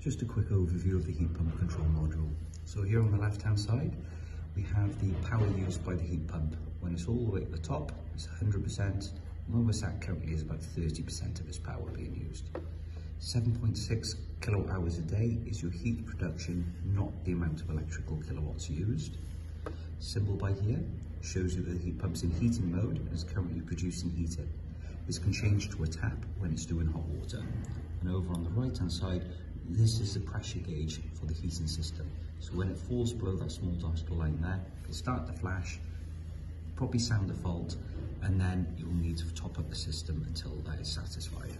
Just a quick overview of the heat pump control module. So here on the left hand side, we have the power used by the heat pump. When it's all the way at the top, it's 100%. Where we're sat currently is about 30% of its power being used. 7.6 kilowatt hours a day is your heat production, not the amount of electrical kilowatts used. Symbol by here shows you that the heat pump's in heating mode and is currently producing heating. This can change to a tap when it's doing hot water. And over on the right hand side, this is the pressure gauge for the heating system. So when it falls below that small dotted line there, it'll start to flash, probably sound a fault, and then you'll need to top up the system until that is satisfied.